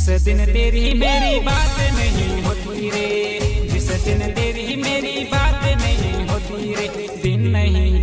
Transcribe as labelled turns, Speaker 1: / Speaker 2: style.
Speaker 1: जिस दिन तेरी मेरी बात नहीं होती रे, जिस दिन तेरी मेरी बात नहीं होती रे, दिन नहीं